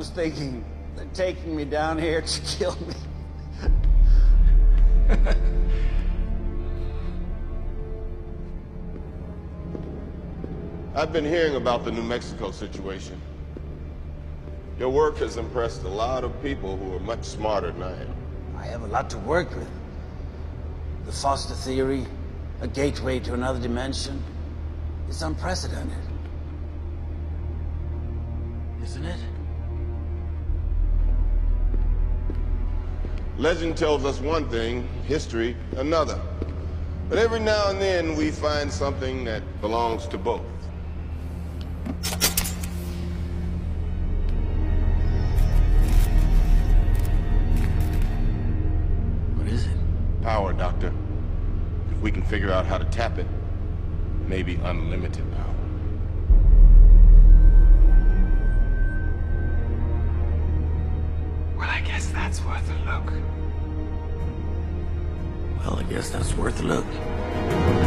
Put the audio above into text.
was thinking they're taking me down here to kill me. I've been hearing about the New Mexico situation. Your work has impressed a lot of people who are much smarter than I am. I have a lot to work with. The Foster theory, a gateway to another dimension. It's unprecedented. Isn't it? Legend tells us one thing, history another. But every now and then we find something that belongs to both. What is it? Power, Doctor. If we can figure out how to tap it, maybe unlimited power. That's worth a look. Well, I guess that's worth a look.